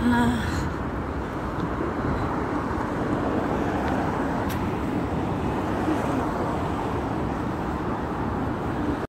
ah